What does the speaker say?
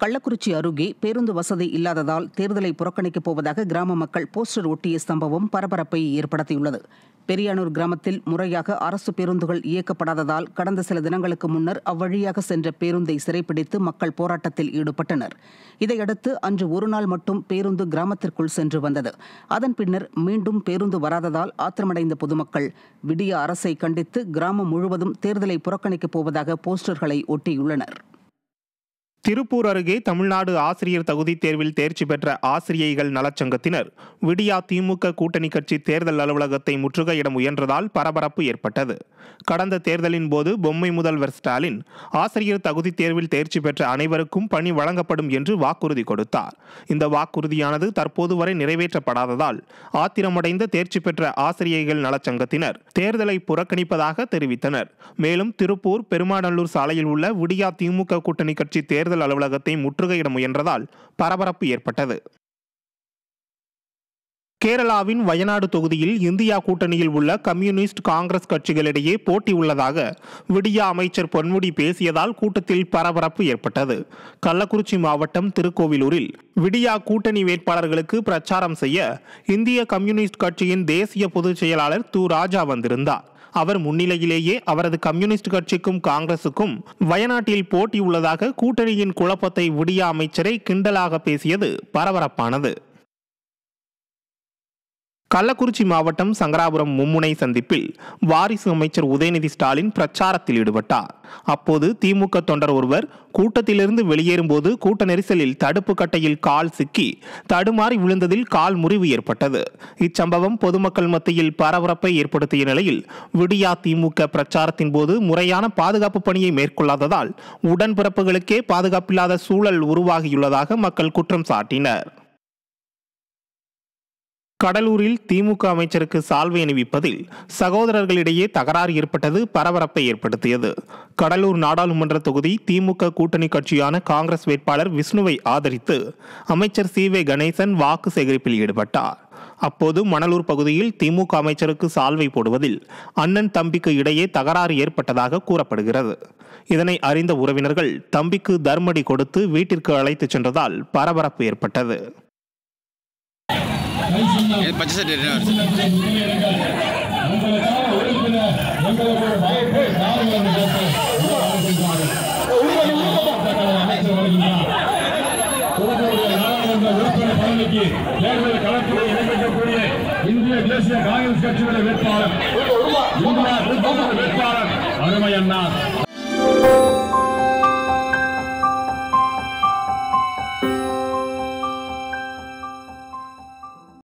கள்ளக்குறிச்சி அருகே பேருந்து வசதி இல்லாததால் தேர்தலை புறக்கணிக்கப் போவதாக கிராம மக்கள் போஸ்டர் ஒட்டிய சம்பவம் பரபரப்பை ஏற்படுத்தியுள்ளது. பெரியானூர் கிராமத்தில் முறையாக அரசு பேருந்துகள் இயக்கப்படாததால் கடந்த சில தினங்களுக்கு முன்னர் அவ்வழியாக சென்ற பேருந்தை சிறைப்பிடித்து மக்கள் போராட்டத்தில் ஈடுபட்டனர். இதையடுத்து அன்று ஒரு நாள் மட்டும் பேருந்து கிராமத்திற்குள் சென்று வந்தது. அதன் பின்னர் மீண்டும் பேருந்து வராததால் ஆத்திரமடைந்த பொதுமக்கள் விடிய அரசை கண்டித்து கிராமம் முழுவதும் தேர்தலை புறக்கணிக்கப் போவதாக போஸ்டர்களை ஒட்டியுள்ளனர். திருப்பூர் அருகே தமிழ்நாடு ஆசிரியர் தகுதி தேர்வில் தேர்ச்சி பெற்ற ஆசிரியைகள் நலச்சங்கத்தினர். விடியா திமுக கூட்டணி கட்சி தேர்தல் அலுவலகத்தை முற்றுகையிட முயன்றதால் பரபரப்பு ஏற்பட்டது. கடந்த தேர்தலின் போது பொம்மை முதல்வர் ஸ்டாலின் ஆசிரியர் தகுதி தேர்வில் தேர்ச்சி பெற்ற அனைவருக்கும் பணி வழங்கப்படும் என்று வாக்குறுதி கொடுத்தார். இந்த வாக்குறுதியானது தற்போது வரை நிறைவேற்றப்படாததால் ஆத்திரமடைந்த தேர்ச்சி பெற்ற ஆசிரியைகள் நலச்சங்கத்தினர் தேர்தலை புறக்கணிப்பதாக தெரிவித்தனர். மேலும் திருப்பூர் பெருமாநல்லூர் சாலையில் உள்ள விடியா திமுக கூட்டணி கட்சி தேர்தல் தேர்தல் அலுவலகத்தை முற்றுகையிட முயன்றதால் பரபரப்பு ஏற்பட்டது. கேரளாவின் வயநாடு தொகுதியில் இந்தியா கூட்டணியில் உள்ள கம்யூனிஸ்ட் காங்கிரஸ் கட்சிகளிடையே போட்டி உள்ளதாக விடியா அமைச்சர் பொன்முடி பேசியதால் கூட்டத்தில் பரபரப்பு ஏற்பட்டது. கள்ளக்குறிச்சி மாவட்டம் திருக்கோவிலூரில் விடியா கூட்டணி வேட்பாளர்களுக்கு பிரச்சாரம் செய்ய இந்திய கம்யூனிஸ்ட் கட்சியின் தேசிய பொதுச் செயலாளர் து ராஜா வந்திருந்தார். அவர் முன்னிலையிலேயே அவரது கம்யூனிஸ்ட் கட்சிக்கும் காங்கிரசுக்கும் வயநாட்டில் போட்டி உள்ளதாக கூட்டணியின் குழப்பத்தை விடிய அமைச்சரை கிண்டலாக பேசியது பரபரப்பானது. கள்ளக்குறிச்சி மாவட்டம் சங்கராபுரம் மும்முனை சந்திப்பில் வாரிசு அமைச்சர் உதயநிதி ஸ்டாலின் பிரச்சாரத்தில் ஈடுபட்டார். அப்போது திமுக தொண்டர் ஒருவர் கூட்டத்திலிருந்து வெளியேறும்போது கூட்ட நெரிசலில் தடுப்பு கட்டையில் கால் சிக்கி தடுமாறி விழுந்ததில் கால் முறிவு ஏற்பட்டது. இச்சம்பவம் பொதுமக்கள் மத்தியில் பரபரப்பை ஏற்படுத்திய நிலையில் விடியா திமுக பிரச்சாரத்தின் போது முறையான பாதுகாப்பு பணியை மேற்கொள்ளாததால் உடன்பிறப்புகளுக்கே பாதுகாப்பில்லாத சூழல் உருவாகியுள்ளதாக மக்கள் குற்றம் சாட்டினர். கடலூரில் திமுக அமைச்சருக்கு சால்வை அணிவிப்பதில் சகோதரர்களிடையே தகராறு ஏற்பட்டது பரபரப்பை ஏற்படுத்தியது. கடலூர் நாடாளுமன்ற தொகுதி திமுக கூட்டணி கட்சியான காங்கிரஸ் வேட்பாளர் விஷ்ணுவை ஆதரித்து அமைச்சர் சி வே கணேசன் வாக்கு சேகரிப்பில் ஈடுபட்டார். அப்போது மணலூர் பகுதியில் திமுக அமைச்சருக்கு சால்வை போடுவதில் அண்ணன் தம்பிக்கு இடையே தகராறு ஏற்பட்டதாக கூறப்படுகிறது. இதனை அறிந்த உறவினர்கள் தம்பிக்கு தர்மடி கொடுத்து வீட்டிற்கு அழைத்துச் சென்றதால் பரபரப்பு ஏற்பட்டது. இது பச்சை சட்டை என்ன வருது தேர்தல் களத்தில் இணைக்கக்கூடிய இந்திய தேசிய காங்கிரஸ் கட்சியுடைய வேட்பாளர் வேட்பாளர் அருமையண்ணா